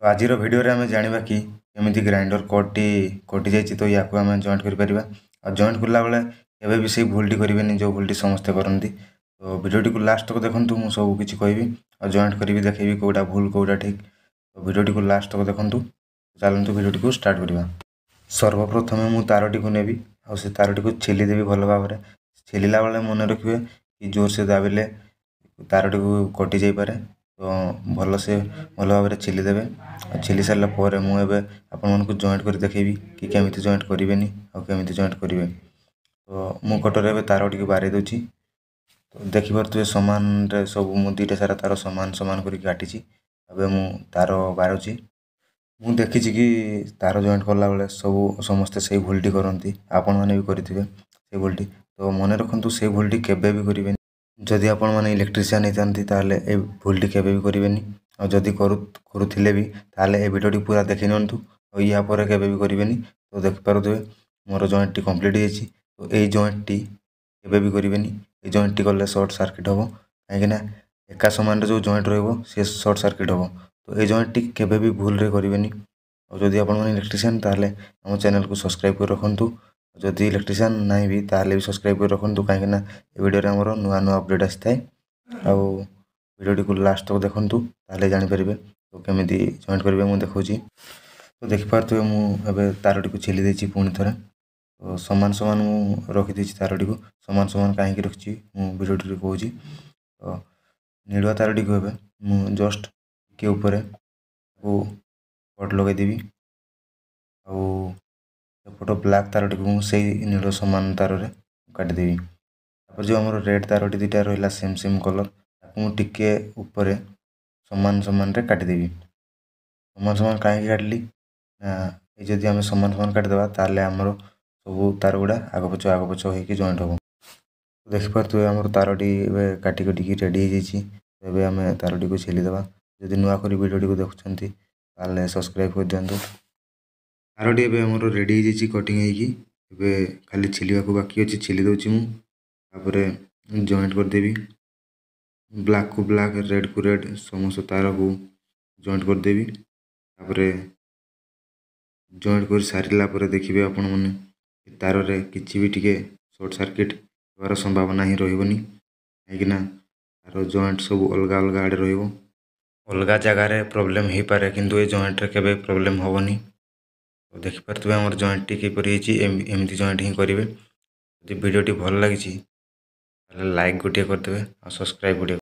तो आज भिडियो आम जाना कि ग्राइंडर कड्टी कटि जाइए तो या आम जॉइंट करा आ जॉइंट कलाबे केवे से भूलटी करेनि जो भूलटी समस्ते करती तो भिडियोटी को लास्ट तक देखूँ मुझे सब किसी कहबी आ जॉइंट करी देखी कौटा भूल कौटा ठीक तो भिडियोटी को लास्ट तक देखूँ चलतु भिडियोटी को स्टार्ट करवा सर्वप्रथमे मुझ तारटी को नेबी आ तारटी को छेलीदेवी भल भाव में छेला मन रखिए कि जोर से दाबिले तारटी को कटि जापे ତ ଭଲସେ ଭଲ ଭାବରେ ଛେଲି ଦେବେ ଆଉ ଛେଲି ସାରିଲା ପରେ ମୁଁ ଏବେ ଆପଣମାନଙ୍କୁ ଜଏଣ୍ଟ କରି ଦେଖେଇବି କି କେମିତି ଜଏଣ୍ଟ କରିବେନି ଆଉ କେମିତି ଜଏଣ୍ଟ କରିବେ ତ ମୁଁ କଟର ଏବେ ତାର ଟିକେ ବାଡ଼େଇ ଦେଉଛି ତ ଦେଖିପାରୁଥିବେ ସମାନରେ ସବୁ ମୁଁ ଦୁଇଟା ସାରା ତାର ସମାନ ସମାନ କରିକି କାଟିଛି ଏବେ ମୁଁ ତାର ବାରୁଛି ମୁଁ ଦେଖିଛି କି ତାର ଜଏଣ୍ଟ କଲାବେଳେ ସବୁ ସମସ୍ତେ ସେଇ ଭୁଲଟି କରନ୍ତି ଆପଣମାନେ ବି କରିଥିବେ ସେଇ ଭୁଲଟି ତ ମନେ ରଖନ୍ତୁ ସେଇ ଭୁଲଟି କେବେ ବି କରିବେନି ଯଦି ଆପଣମାନେ ଇଲେକ୍ଟ୍ରିସିଆନ୍ ହେଇଥାନ୍ତି ତା'ହେଲେ ଏ ଭୁଲଟି କେବେ ବି କରିବେନି ଆଉ ଯଦି କରୁ କରୁଥିଲେ ବି ତା'ହେଲେ ଏ ଭିଡ଼ିଓଟି ପୁରା ଦେଖି ନିଅନ୍ତୁ ଆଉ ଏହା ପରେ କେବେ ବି କରିବେନି ତ ଦେଖିପାରୁଥିବେ ମୋର ଜଏଣ୍ଟଟି କମ୍ପ୍ଲିଟ୍ ହେଇଛି ତ ଏଇ ଜଏଣ୍ଟଟି କେବେ ବି କରିବେନି ଏଇ ଜଏଣ୍ଟଟି କଲେ ସର୍ଟ ସାର୍କିଟ୍ ହେବ କାହିଁକିନା ଏକା ସମାନରେ ଯେଉଁ ଜଏଣ୍ଟ ରହିବ ସେ ସର୍ଟ ସାର୍କିଟ୍ ହେବ ତ ଏଇ ଜଏଣ୍ଟଟି କେବେ ବି ଭୁଲରେ କରିବେନି ଆଉ ଯଦି ଆପଣମାନେ ଇଲେକ୍ଟ୍ରିସିଆନ୍ ତା'ହେଲେ ଆମ ଚ୍ୟାନେଲ୍କୁ ସବସ୍କ୍ରାଇବ୍ କରି ରଖନ୍ତୁ ଯଦି ଇଲେକ୍ଟ୍ରିସିଆନ୍ ନାହିଁ ବି ତା'ହେଲେ ବି ସବସ୍କ୍ରାଇବ୍ କରି ରଖନ୍ତୁ କାହିଁକିନା ଏ ଭିଡ଼ିଓରେ ଆମର ନୂଆ ନୂଆ ଅପଡ଼େଟ୍ ଆସିଥାଏ ଆଉ ଭିଡ଼ିଓଟିକୁ ଲାଷ୍ଟ ତକ ଦେଖନ୍ତୁ ତା'ହେଲେ ଜାଣିପାରିବେ ତ କେମିତି ଜଏଣ୍ଟ କରିବେ ମୁଁ ଦେଖାଉଛି ତ ଦେଖିପାରୁଥିବେ ମୁଁ ଏବେ ତାରଟିକୁ ଛେଲି ଦେଇଛି ପୁଣି ଥରେ ତ ସମାନ ସମାନ ମୁଁ ରଖିଦେଇଛି ତାରଟିକୁ ସମାନ ସମାନ କାହିଁକି ରଖିଛି ମୁଁ ଭିଡ଼ିଓଟିରେ କହୁଛି ତ ନୀଳୁଆ ତାରଟିକୁ ଏବେ ମୁଁ ଜଷ୍ଟ ଟିକେ ଉପରେ ତାକୁ କଟ୍ ଲଗାଇଦେବି ଆଉ ଏପଟ ବ୍ଲାକ୍ ତାରଟିକୁ ମୁଁ ସେଇ ନୀଳ ସମାନ ତାରରେ କାଟିଦେବି ତାପରେ ଯେଉଁ ଆମର ରେଡ଼୍ ତାରଟି ଦୁଇଟା ରହିଲା ସେମ୍ ସେମ୍ କଲର୍ ତାକୁ ମୁଁ ଟିକିଏ ଉପରେ ସମାନ ସମାନରେ କାଟିଦେବି ସମାନ ସମାନ କାହିଁକି କାଟିଲି ନା ଏ ଯଦି ଆମେ ସମାନ ସମାନ କାଟିଦେବା ତାହେଲେ ଆମର ସବୁ ତାର ଗୁଡ଼ା ଆଗପଛ ଆଗପଛ ହୋଇକି ଜଏଣ୍ଟ ହେବ ଦେଖିପାରୁଥିବେ ଆମର ତାରଟି ଏବେ କାଟି କାଟିକି ରେଡ଼ି ହେଇଯାଇଛି ଏବେ ଆମେ ତାରଟିକୁ ଛେଲିଦେବା ଯଦି ନୂଆ କରି ଭିଡ଼ିଓଟିକୁ ଦେଖୁଛନ୍ତି ତାହେଲେ ସବସ୍କ୍ରାଇବ୍ କରିଦିଅନ୍ତୁ ଆରଡ଼ି ଏବେ ଆମର ରେଡ଼ି ହେଇଯାଇଛି କଟିଂ ହେଇକି ଏବେ ଖାଲି ଛିଲିବାକୁ ବାକି ଅଛି ଛିଲି ଦେଉଛି ମୁଁ ତାପରେ ଜଏଣ୍ଟ କରିଦେବି ବ୍ଲାକ୍କୁ ବ୍ଲାକ୍ ରେଡ଼୍କୁ ରେଡ଼୍ ସମସ୍ତ ତାରକୁ ଜଏଣ୍ଟ କରିଦେବି ତାପରେ ଜଏଣ୍ଟ କରି ସାରିଲା ପରେ ଦେଖିବେ ଆପଣମାନେ ତାରରେ କିଛି ବି ଟିକେ ସର୍ଟ ସାର୍କିଟ୍ ହେବାର ସମ୍ଭାବନା ହିଁ ରହିବନି କାହିଁକିନା ତାର ଜଏଣ୍ଟ ସବୁ ଅଲଗା ଅଲଗା ଆଡ଼େ ରହିବ ଅଲଗା ଜାଗାରେ ପ୍ରୋବ୍ଲେମ୍ ହୋଇପାରେ କିନ୍ତୁ ଏ ଜଏଣ୍ଟରେ କେବେ ପ୍ରୋବ୍ଲେମ୍ ହେବନି ଦେଖିପାରୁଥିବେ ଆମର ଜଏଣ୍ଟଟି କିପରି ହେଇଛି ଏମିତି ଜଏଣ୍ଟ ହିଁ କରିବେ ଯଦି ଭିଡ଼ିଓଟି ଭଲ ଲାଗିଛି ତାହେଲେ ଲାଇକ୍ ଗୋଟିଏ କରିଦେବେ ଆଉ ସବସ୍କ୍ରାଇବ୍ ଗୋଟିଏ